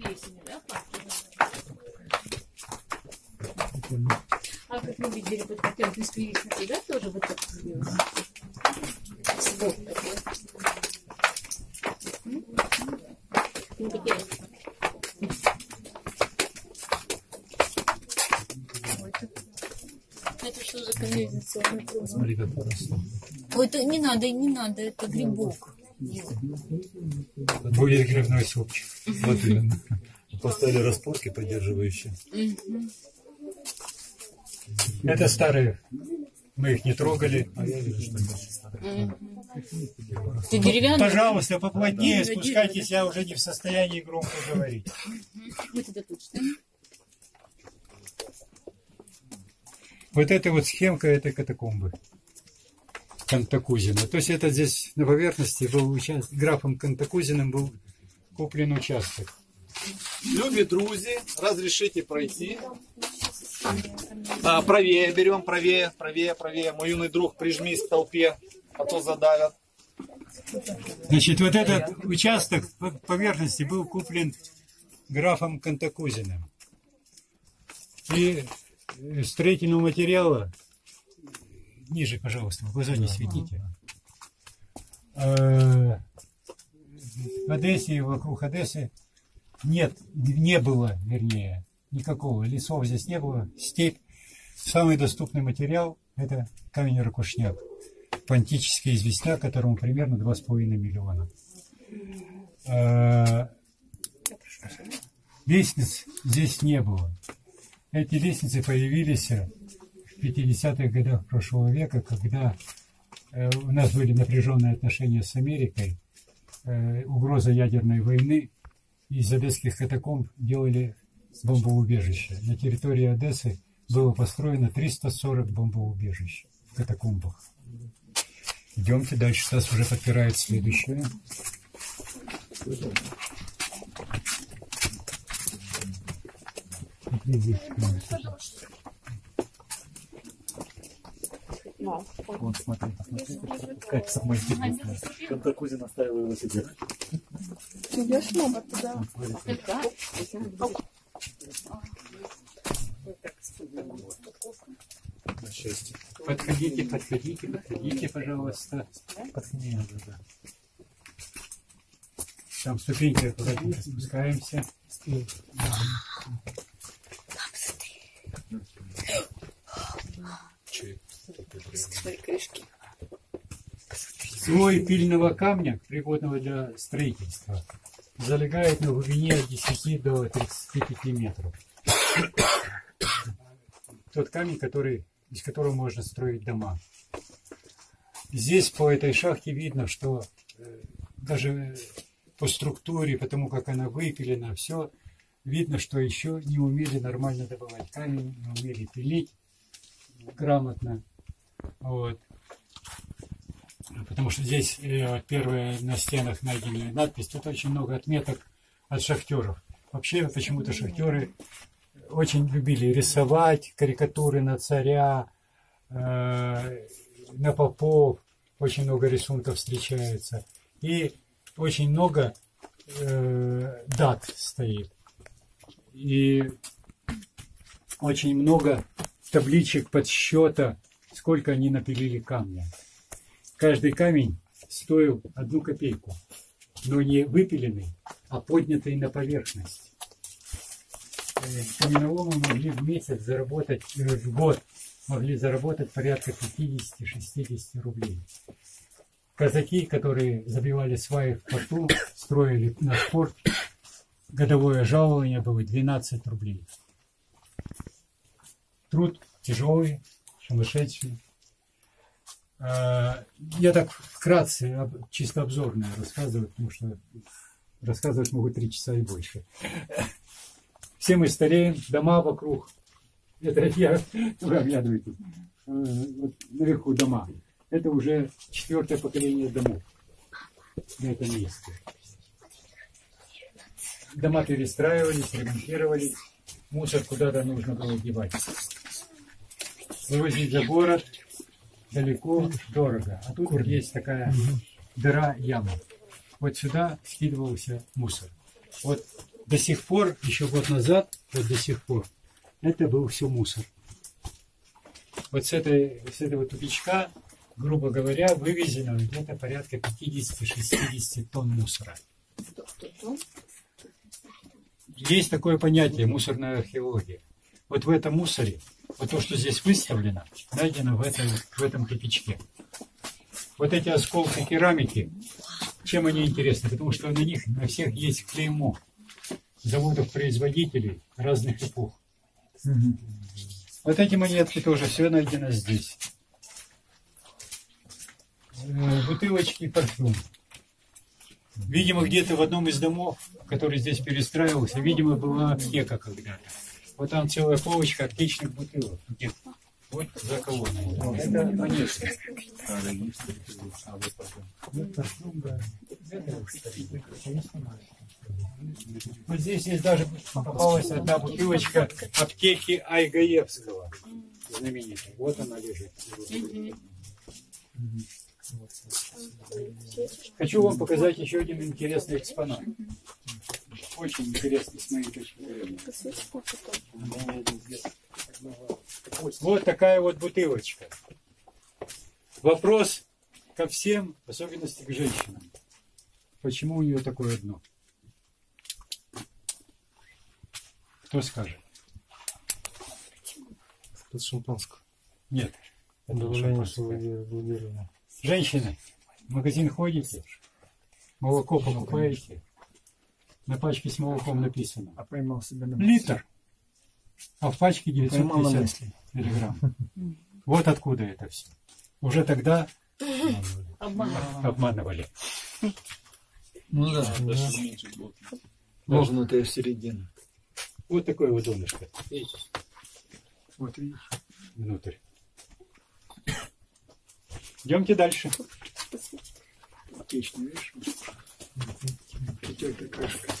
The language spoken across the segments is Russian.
плесенью, да, пахнет? А как мы видели, вот хотел без плесени, да, тоже вот так такой. Не потеряй. Ой, это- что за круг? Смотри, как поросло. Ой, это не надо, не надо, это грибок. Будет грибной супчик. Вот именно. Поставили распорки поддерживающие. Это старые. Мы их не трогали. А я вижу, что это. Ты деревянный? Пожалуйста, поплотнее Да, спускайтесь, я уже не в состоянии громко говорить. Вот это точно. Вот эта вот схемка этой катакомбы. Кантакузина. То есть это здесь на поверхности был участок, графом Кантакузиным был куплен участок. Любі друзі, разрешите пройти. А, правее берем, правее, правее, правее. Мой юный друг, прижмись к толпе, а то задавят. Значит, вот этот участок по поверхности был куплен графом Кантакузиным. И э, строительного материала, ниже, пожалуйста, в глаза не светите, Э, в Одессе и вокруг Одессы нет, не было, вернее, никакого лесов здесь не было, степь. Самый доступный материал – это камень-ракушняк, пантический известняк, которому примерно 2,5 миллиона. Э, Лестниц здесь не было. Эти лестницы появились в 50-х годах прошлого века, когда э, у нас были напряженные отношения с Америкой, э, угроза ядерной войны, из одесских катакомб делали бомбоубежище. На территории Одессы было построено 340 бомбоубежищ в катакомбах. Идемте дальше, Стас уже подпирает следующее. Смотри, здесь, Вот, смотри, посмотри, как самое интересное. Кантакузин оставил его себе. Идешь много туда. На счастье. Подходите, подходите, подходите, пожалуйста. Подходи, да, да. Там ступеньки аккуратненько спускаемся. Смотри, крышки. Слой пильного камня, пригодного для строительства, залегает на глубине от 10 до 35 метров. Тот камень, который, из которого можно строить дома. Здесь по этой шахте видно, что э, даже по структуре, потому как она выпилена, все видно, что еще не умели нормально добывать камень, не умели пилить грамотно. Вот. Потому что здесь э, первые на стенах найденная надпись. Тут очень много отметок от шахтеров. Вообще почему-то шахтеры очень любили рисовать карикатуры на царя, э, на попов. Очень много рисунков встречается. И очень много э, дат стоит. И очень много табличек подсчета, сколько они напилили камня. Каждый камень стоил одну копейку, но не выпиленный, а поднятый на поверхность. Э, Каменоломы могли в месяц заработать, э, в год могли заработать порядка 50-60 рублей. Казаки, которые забивали сваи в порту, строили на спорт, годовое жалование было 12 рублей. Труд тяжелый, сумасшедший. А, Я так вкратце, чисто обзорно рассказываю, потому что рассказывать могу три часа и больше. Все мы стареем, дома вокруг. Это я, вы оглядываетесь. Э, Вот наверху дома. Это уже четвертое поколение домов на этом месте. Дома перестраивались, ремонтировались, мусор куда-то нужно было девать. Вывозить за город далеко, дорого. А тут вот есть такая дыра, яма. Вот сюда скидывался мусор. Вот до сих пор, еще год назад, вот до сих пор, это был все мусор. Вот с, этой, с этого тупичка, грубо говоря, вывезено где-то порядка 50-60 тонн мусора. Есть такое понятие мусорная археология. Вот в этом мусоре, вот то, что здесь выставлено, найдено в этом, в этом тупичке. Вот эти осколки керамики, чем они интересны? Потому что на них на всех есть клеймо заводов-производителей разных эпох. Вот эти монетки тоже все найдено здесь. Э, Бутылочки парфюм. Видимо, где-то в одном из домов, который здесь перестраивался, видимо, была аптека когда-то. Вот там целая полочка аптечных бутылок. Где? Вот за колонной. Это монетки. Вот парфюм, да. Это уж старинный. Вот здесь есть даже попалась одна бутылочка аптеки Айгаевского. Знаменитой. Вот она лежит. Хочу вам показать еще один интересный экспонат. Очень интересный с моей точки зрения. Вот такая вот бутылочка. Вопрос ко всем, в особенности к женщинам. Почему у нее такое дно? Кто скажет? Это шампанское. Нет. Добавление. Женщины, в магазин ходите, молоко покупаете, на пачке с молоком написано А поймал себя на литр, а в пачке Поймал на 950 мысли. миллиграмм. Вот откуда это все. Уже тогда обманывали. Ну да, Ложнутая середина. Вот такое вот донышко. Видите? Вот видишь, внутрь. Идемте дальше. Отлично, видишь? Теплая крышка.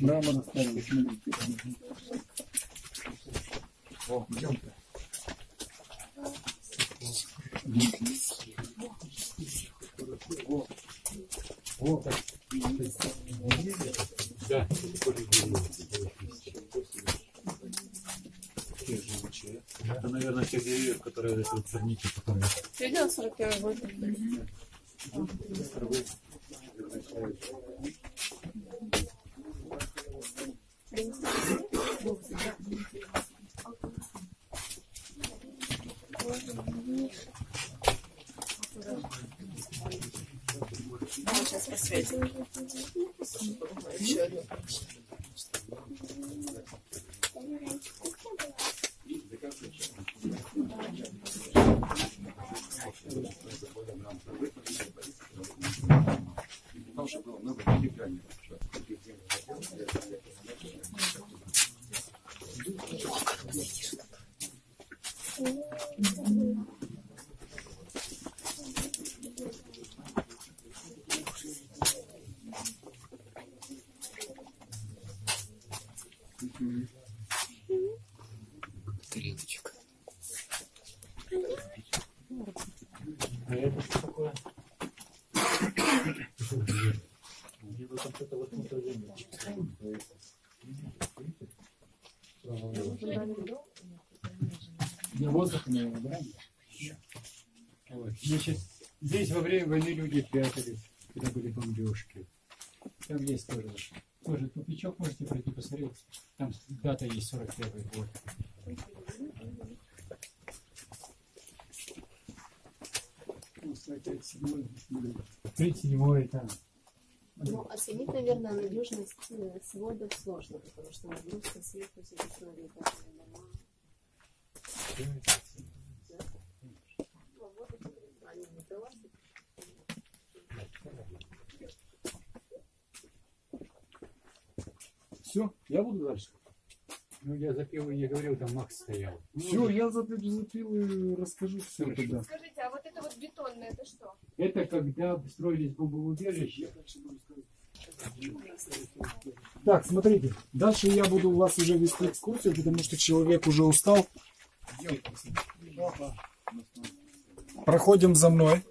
Мрамор оставили. О, идем. Вот так. Да. Это, наверное, тех деревьев, которые сорняки потом. Видела 41 год? Тарелочка. Не да? Вот. Значит, здесь во время войны люди прятались, когда были бомбежки. Там есть тоже, тоже тупичок, можете пройти посмотреть. Там дата есть 41 год. Ну, 37 там. Ну, оценить, наверное, надежность э, сводов сложно, потому что нагрузка сверху все дома. Ну, вот эти они не прилазят. Все, я буду дальше. Ну, я запил и не говорил, там Макс стоял. Все, я запил, запил и расскажу все Хорошо. тогда. Скажите, а вот это вот бетонное, это что? Это когда строились бомбоубежища. Так, смотрите, дальше я буду вас уже вести экскурсию, потому что человек уже устал. Проходим за мной.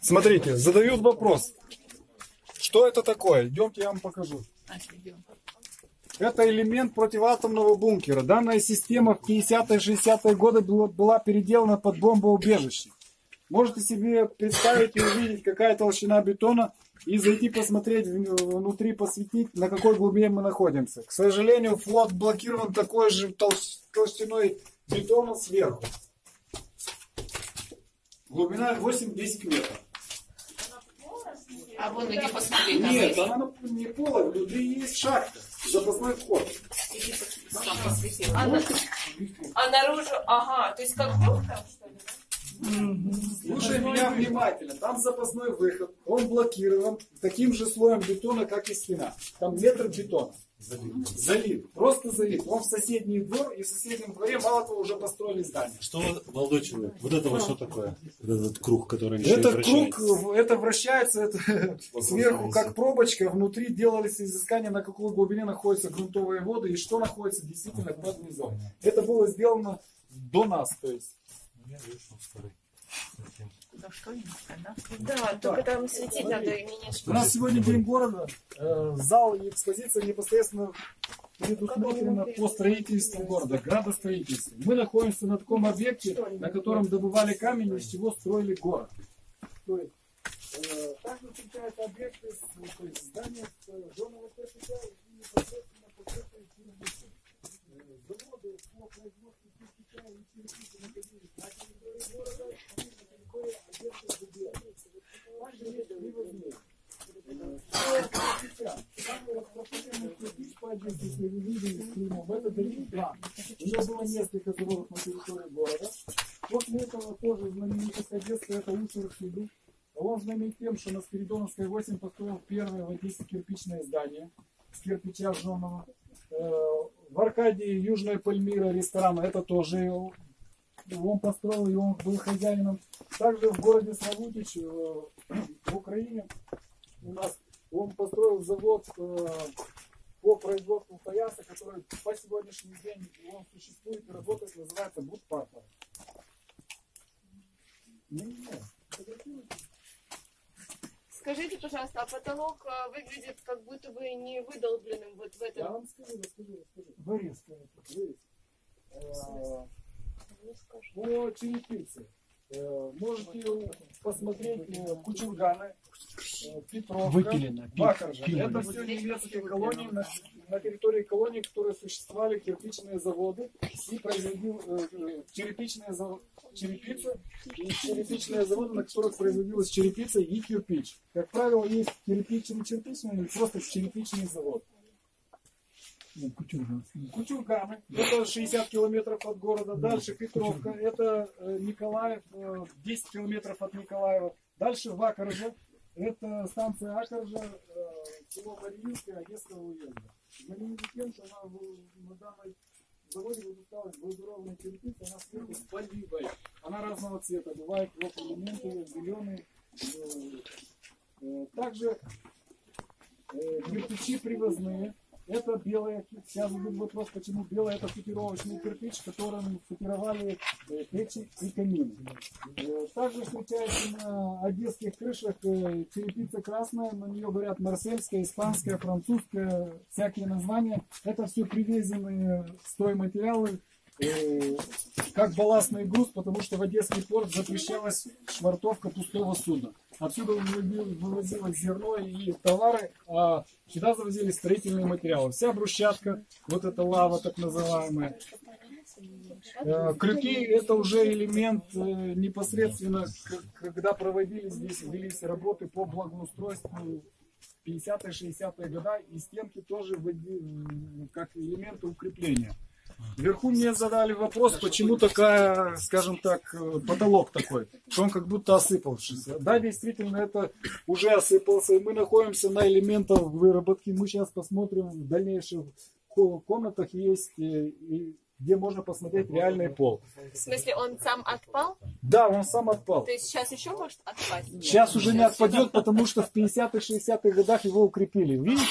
Смотрите, задают вопрос. Что это такое? Идемте, я вам покажу. Это элемент противоатомного бункера. Данная система в 50-60-е годы была, переделана под бомбоубежище. Можете себе представить и увидеть, какая толщина бетона, и зайти посмотреть внутри, посветить, на какой глубине мы находимся. К сожалению, флот блокирован такой же толщ- толщиной бетона сверху. Глубина 8-10 метров. А вон иди посмотри, там Нет, есть. она на- не пола, внутри есть шахта, запасной вход. А, на- а наружу, ага, то есть как люк там, что ли? да? Слушай меня внимательно. Там запасной выход. Он блокирован таким же слоем бетона, как и стена. Там метр бетона. Залит. Просто залит. Он в соседний двор, и в соседнем дворе мало того уже построили здание. Что, молодой человек, вот это вот что такое? Вот этот круг, который Этот вращается. круг, это вращается, это сверху как пробочка, внутри делались изыскания, на какой глубине находятся грунтовые воды и что находится действительно под низом. Это было сделано до нас, то есть. Да только там светить надо и менять. У нас сегодня День города, э, зал и экспозиция непосредственно предусмотрена по строительству города, градостроительству. Мы находимся на таком объекте, на котором добывали камень, из чего строили город. То есть, э, объекты, то есть здания с э, и непосредственно покрытые кирпичом. Э, Заводы по производству кирпича и черепицы находились на территории города и на территории объекта ГДР. Также есть привозные. Самый распространенный кирпич по отдельности, если вы видели с Климом, это Дерибан. У него было несколько заводов на территории города. После этого тоже знаменитость Одессы, это Усуров Фиду. Он знаменит тем, что на Спиридоновской 8 построил первое в Одессе кирпичное здание с кирпича жженого. Э, В Аркадии Южная Пальмира ресторана, это тоже он построил, и он был хозяином. Также в городе Славутич э, в Украине у нас он построил завод э, по производству пояса, который по сегодняшний день он существует и работает, называется. Не-не-не, фотографируйте. Скажите, пожалуйста, а потолок а, выглядит как будто бы не выдолбленным вот в Я этом? вам скажу, расскажу, расскажу. Это, вырезка. По черепице. Э, Можете посмотреть э, Кучурганы, э, Петровка, Выпилено, пилено. Это все немецкие колонии, на, на территории колонии, которые существовали кирпичные заводы и производил э, черепичные зав- черепица и черепичные заводы, на которых производилась черепица и кирпич. Как правило, есть кирпичный черепичный или просто черепичный завод. Ну, кутюрга. Кучурганы, это 60 километров от города. Дальше Петровка, это э, Николаев, э, 10 километров от Николаева. Дальше Вакаржа, это станция Акаржа, э, село Мариинское, Одесского уезда. Знаменита тем, что она в- на данной заводе выпускалась глазурованная кирпич, она сверху с поливой. Она разного цвета, бывают вот элементы зеленые. э, э, Также э, кирпичи привозные. Это белая, сейчас будет вопрос, почему белая, это футировочный кирпич, которым футировали э, печи и камины. Э, Также встречается на одесских крышах э, черепица красная, на нее говорят марсельская, испанская, французская, всякие названия. Это все привезенные стройматериалы, э, как балластный груз, потому что в Одесский порт запрещалась швартовка пустого судна. Отсюда вывозил- вывозилось зерно и товары, а сюда завозили строительные материалы. Вся брусчатка, вот эта лава так называемая. Э, Крюки это уже элемент э, непосредственно, когда проводились здесь, велись работы по благоустройству 50-е, 60-е годы, и стенки тоже как элементы укрепления. Вверху мне задали вопрос, почему такая, скажем так, э, потолок такой, что он как будто осыпавшийся. Да, действительно, это уже осыпался, и мы находимся на элементах выработки. Мы сейчас посмотрим в дальнейших ко- комнатах есть, э, где можно посмотреть реальный пол. В смысле, он сам отпал? Да, он сам отпал. То есть сейчас еще может отпасть? Сейчас уже не отпадет, потому что в 50-х, 60-х годах его укрепили. Видите?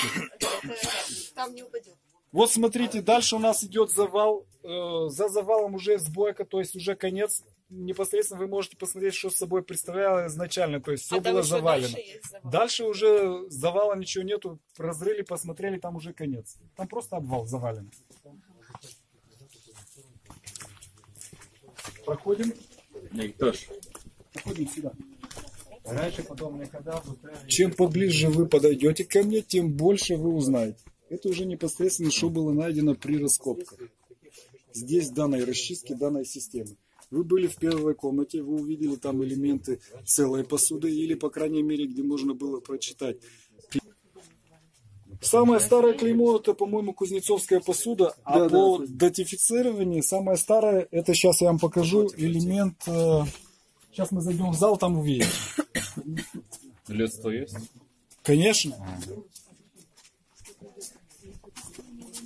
Там не упадет. Вот смотрите, дальше у нас идет завал. Э, За завалом уже сбойка, то есть уже конец. Непосредственно вы можете посмотреть, что с собой представляло изначально. То есть все А было завалено. дальше завал? Дальше уже завала ничего нету. Разрыли, посмотрели, там уже конец. Там просто обвал завален. Проходим. Проходим сюда. Раньше подобные хода. Чем поближе вы подойдете ко мне, тем больше вы узнаете. Это уже непосредственно, что было найдено при раскопках. Здесь данной расчистки, данной системы. Вы были в первой комнате, вы увидели там элементы целой посуды, или, по крайней мере, где можно было прочитать. Самое старое клеймо, это, по-моему, кузнецовская посуда, а по датифицированию, самое старое, это сейчас я вам покажу, элемент... э, Сейчас мы зайдем в зал, там увидим. Лет сто есть? Конечно.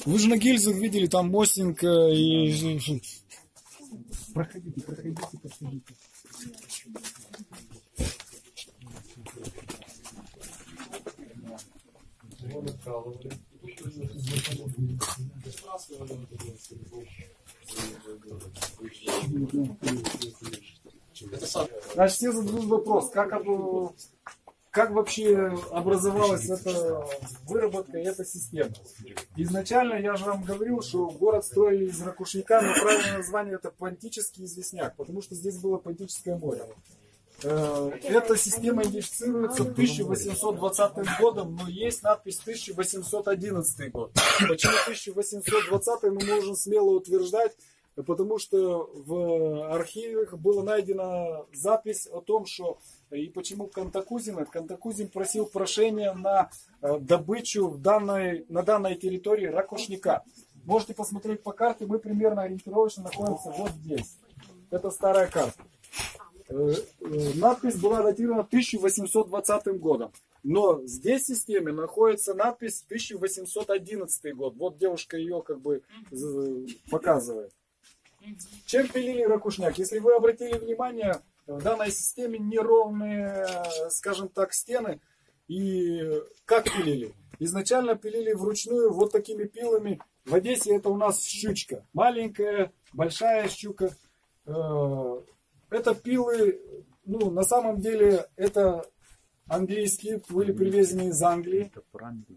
Вы же на гильзах видели, там мостенько и... Проходите, проходите, проходите. Значит, все зададут вопрос, как, об- как вообще образовалась эта выработка и эта система. Изначально я же вам говорил, что город строили из ракушника, но правильное название это Понтический известняк, потому что здесь было Понтическое море. Э, Эта система идентифицируется 1820 годом, но есть надпись 1811 год. Почему 1820 мы можем смело утверждать, потому что в архивах была найдена запись о том, что и почему Кантакузин, Кантакузин просил прошения на э, добычу в данной, на данной территории ракушника. Можете посмотреть по карте, мы примерно ориентировочно находимся вот здесь. Это старая карта. Э, э, Надпись была датирована 1820 годом. Но здесь в системе находится надпись 1811 год. Вот девушка ее как бы показывает. Чем пилили ракушняк? Если вы обратили внимание, в данной системе неровные, скажем так, стены. И как пилили? Изначально пилили вручную вот такими пилами. В Одессе это у нас щучка. Маленькая, большая щука. Э, Это пилы, ну, на самом деле, это английские, были привезены из Англии.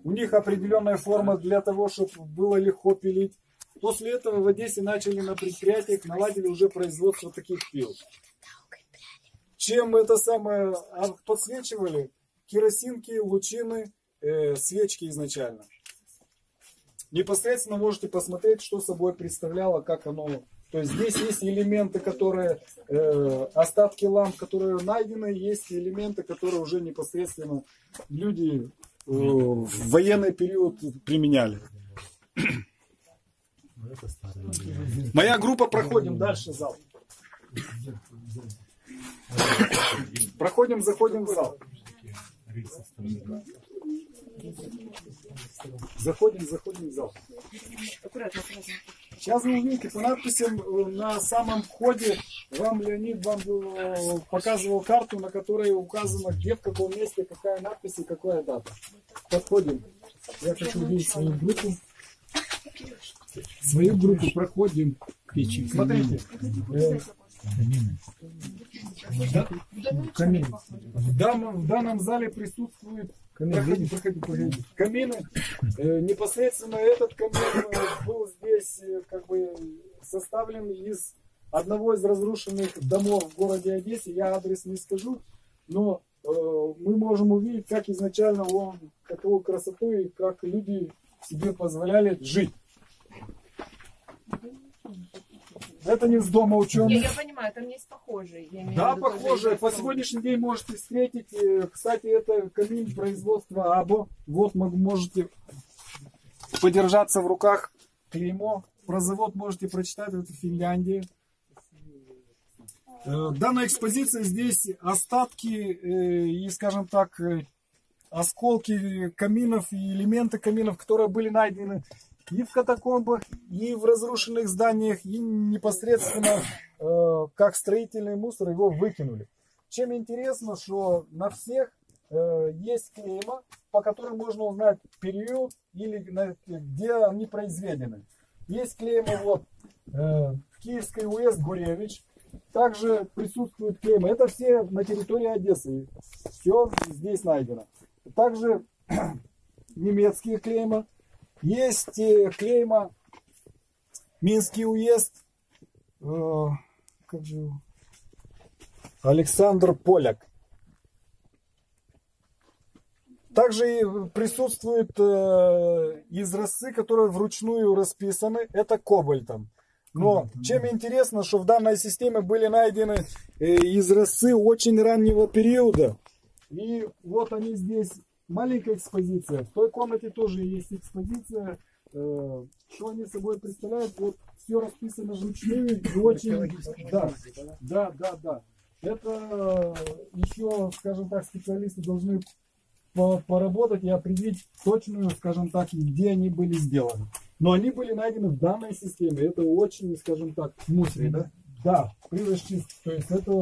У них определенная форма для того, чтобы было легко пилить. После этого в Одессе начали на предприятиях, наладили уже производство таких пил. Чем это самое подсвечивали? Керосинки, лучины, э, свечки изначально. Непосредственно можете посмотреть, что собой представляло, как оно. То есть здесь есть элементы, которые, э, остатки ламп, которые найдены, есть элементы, которые уже непосредственно люди э, в военный период применяли. Моя группа проходим дальше зал. Проходим, заходим в зал. Заходим, заходим в зал. Сейчас вы увидите по надписям э, на самом входе. Вам Леонид вам э, показывал карту, на которой указано, где, в каком месте, какая надпись и какая дата. Подходим. Я хочу увидеть свою группу. Свою группу проходим. Смотрите. э, да- камин. В данном, в данном зале присутствует проходи, проходи, проходи. камины. Э, непосредственно этот камин э, был здесь э, как бы составлен из одного из разрушенных домов в городе Одессе. Я адрес не скажу, но э, мы можем увидеть, как изначально он, какую красоту и как люди себе позволяли жить. Это не с дома ученых. я понимаю, там есть похожие. я Да, из По сегодняшний день можете встретить. э, Кстати, это камин производства АБО. Вот можете подержаться в руках клеймо. Про завод можете прочитать, это Финляндия. Э, Данная экспозиция здесь остатки э, и, скажем так, осколки каминов и элементы каминов, которые были найдены и в катакомбах, и в разрушенных зданиях, и непосредственно э, как строительный мусор его выкинули. Чем интересно, что на всех э, есть клейма, по которым можно узнать период или на- где они произведены. Есть клейма вот э, Киевский уезд Гуревич. Также присутствует клейма. Это все на территории Одессы. Все здесь найдено. Также немецкие клейма. Есть э, клейма Минский уезд. э, как же? Александр Поляк. Также присутствуют э, изразцы, которые вручную расписаны. Это кобальтом. Но чем интересно, что в данной системе были найдены э, изразцы очень раннего периода. И вот они здесь. Маленькая экспозиция. В той комнате тоже есть экспозиция. Э, Что они собой представляют? Вот все расписано вручную и очень... Да, да, да, да. Это еще, скажем так, специалисты должны по- поработать и определить точную, скажем так, где они были сделаны. Но они были найдены в данной системе. Это очень, скажем так, мусоры, да? Да, при расчистке. То есть это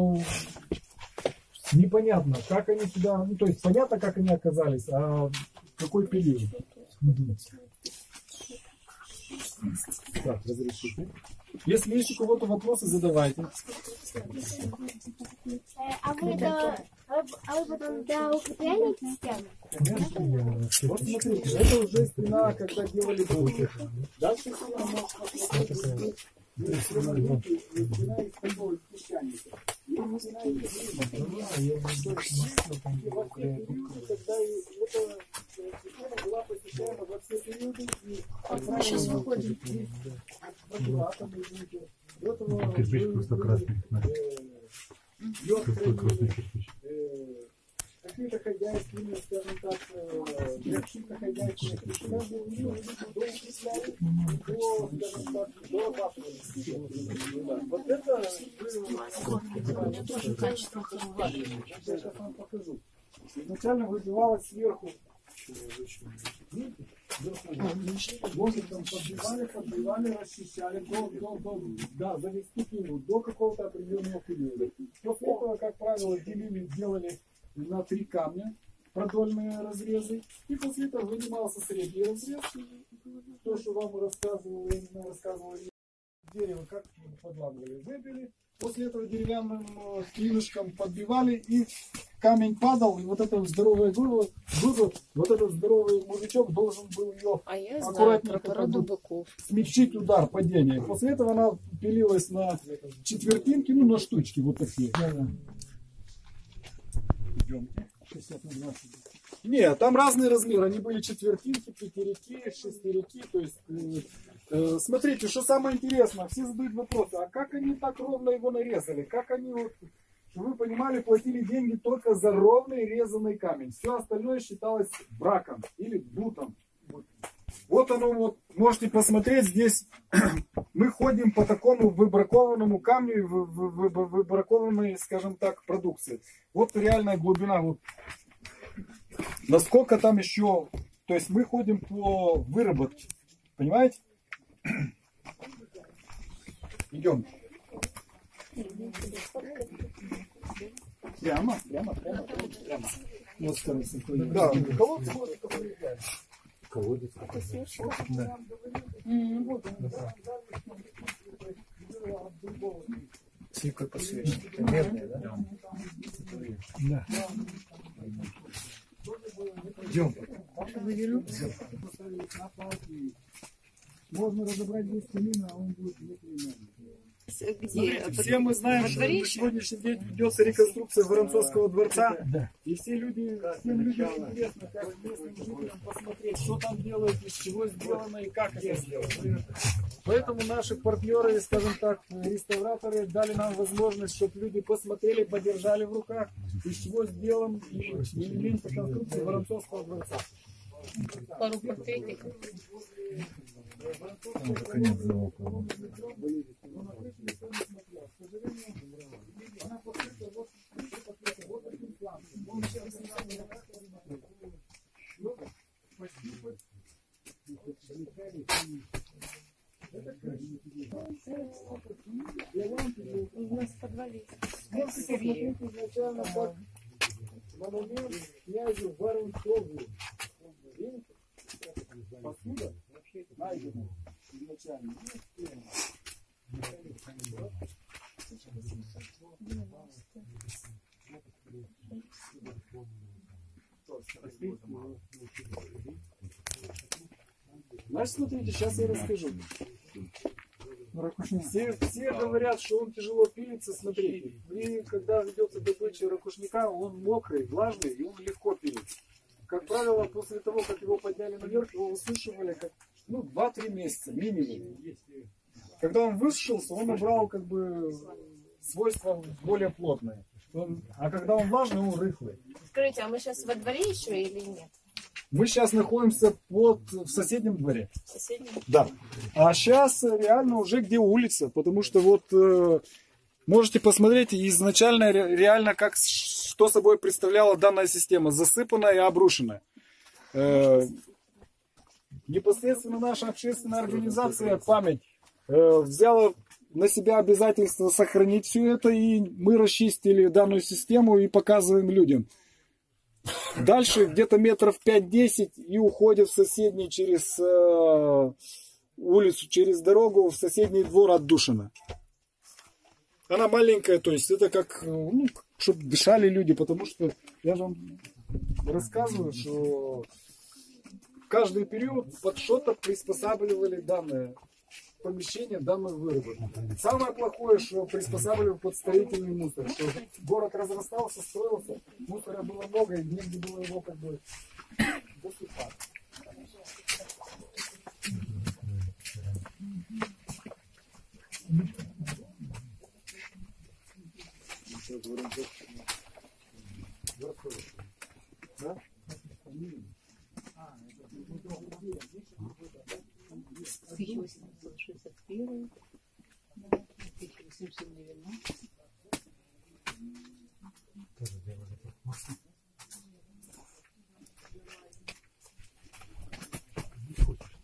непонятно, как они сюда, ну то есть понятно, как они оказались, а какой период. Так, разрешите. Если есть у кого-то вопросы, задавайте. А вы, до, а вы- потом доукрепляли стену? Вот смотрите, это уже стена, когда делали блоки. Дальше стена может. Есть стена блоки, и стена из такого песчаника. Сейчас выходим. Кирпич просто красный. Какой красный кирпич. Какие-то хозяйственные, скажем так. Каждый уровень до укрепляли, до, скажем так, дорабатывали. Да. Вот это было, это тоже качество Я сейчас вам покажу. Изначально выбивалось сверху? Воздухом подбивали, подбивали, расчищали до, до, до, да, завести пилу до какого-то определенного периода. После этого, как правило, делили, делали на три камня продольные разрезы. И после этого вынимался средний разрез. То, что вам рассказывал, я именно рассказывал, дерево как подламывали, выбили. После этого деревянным э, клинышком подбивали, и камень падал, и вот это здоровое горло, горло, вот этот здоровый мужичок должен был ее А я Аккуратненько быков. смягчить удар падения. После этого она пилилась на четвертинки, ну на штучки вот такие. Идемте. 60 на 20. Нет, там разные размеры. Они были четвертинки, пятерики, шестерики. То есть, э, э, смотрите, что самое интересное. Все задают вопрос, а как они так ровно его нарезали? Как они вот, чтобы вы понимали, платили деньги только за ровный резанный камень. Все остальное считалось браком или бутом. Вот оно вот, можете посмотреть, здесь мы ходим по такому выбракованному камню, выбракованной, скажем так, продукции. Вот реальная глубина, вот насколько там еще, то есть мы ходим по выработке, понимаете? Идем. Прямо, прямо, прямо, прямо. Вот, кажется, да, колодцы вот такой реально. Колодец. Слегка подсвечник. Медный, да? Да. Идем. Можно разобрать здесь пилина, а он будет внутри Где? Все мы знаем, что на сегодняшний день ведется реконструкция Воронцовского дворца. И все люди, всем людям интересно, как местным жителям посмотреть, что там делают, из чего сделано и как это сделано. Поэтому наши партнеры, скажем так, реставраторы дали нам возможность, чтобы люди посмотрели, подержали в руках, из чего сделан элемент конструкции Воронцовского дворца. Пару портретиков. У нас в? Посуда найдена изначально. Значит, смотрите, сейчас я расскажу. Все, все говорят, что он тяжело пилится, смотрите. И когда ведется добыча ракушника, он мокрый, влажный, и он легко пилится. Как правило, после того, как его подняли наверх, его высушивали как, ну, 2-3 месяца минимум. Когда он высушился, он набрал как бы свойства более плотные. Он- а когда он влажный, он рыхлый. Скажите, а мы сейчас во дворе еще или нет? Мы сейчас находимся под, в соседнем дворе. В соседнем? Да. А сейчас реально уже где улица, потому что вот э, можете посмотреть изначально ре- реально как что собой представляла данная система, засыпанная и обрушенная. Э, непосредственно наша общественная организация «Память» э, взяла на себя обязательство сохранить все это, и мы расчистили данную систему и показываем людям. Дальше где-то метров 5-10 и уходит в соседний через э, улицу, через дорогу, в соседний двор отдушина. Она маленькая, то есть это как, э, ну, чтобы дышали люди, потому что я же вам рассказываю, что каждый период под что-то приспосабливали данное помещение, данную выработку. Самое плохое, что приспосабливали под строительный мусор, что город разрастался, строился, мусора было много, и негде было его как бы 861 1890. Не хочешь,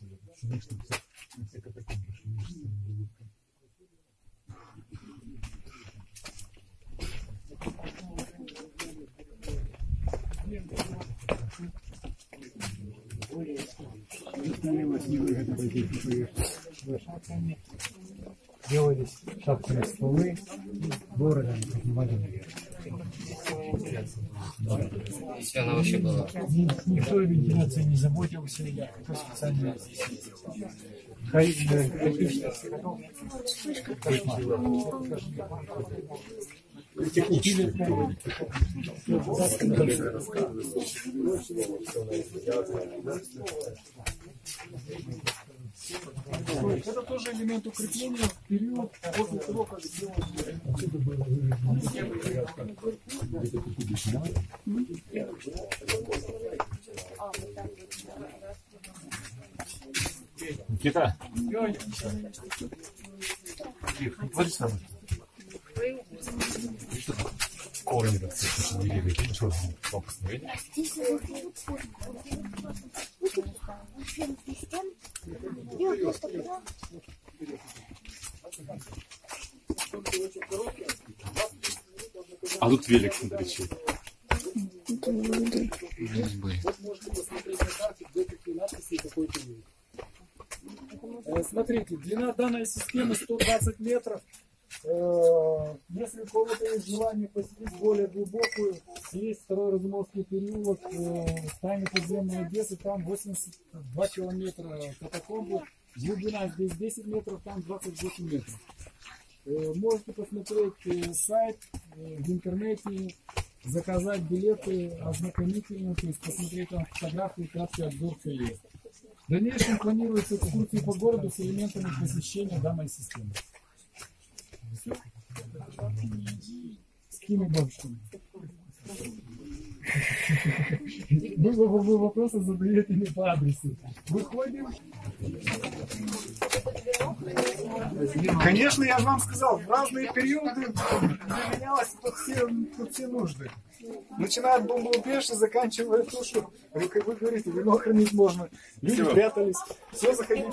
что? Досыпать. Делались шапками стволы, городом поднимали наверх. Если она вообще была. Ни- Никто о вентиляции не заботился, никто специально здесь ездил. Это тоже элемент укрепления в период после того, как Никита. Смотри сам. Корни так слышно, деревья. Ну что, просто берем. А тут велик, смотри, чей. Вот можете посмотреть на карте, где какие надписи и какой период. Э, Смотрите, длина данной системы 120 метров. Если у кого-то есть желание посетить более глубокую, есть второй Разумовский переулок, э, тайны подземной Одессы, там 82 километра катакомбы. Глубина здесь 10 метров, там 28 метров. Э, Можете посмотреть э, сайт э, в интернете, заказать билеты ознакомительные, то есть посмотреть там фотографии, краткий обзор все есть. В дальнейшем планируется экскурсии по городу с элементами посещения данной системы. Всё. С какими бабушками? Вы, вы- вы вопросы задаете не по адресу. Выходим. Конечно, я же вам сказал, в разные периоды применялось под все, под все нужды. Начиная от бомбоубежища, заканчивая то, что вы, как вы говорите, вино хранить можно. Люди прятались. Все, заходите.